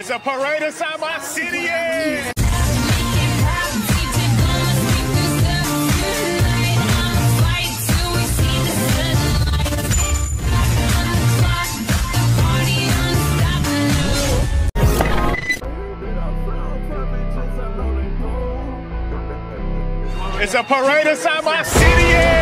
It's a parade inside my city. It's a parade inside my city.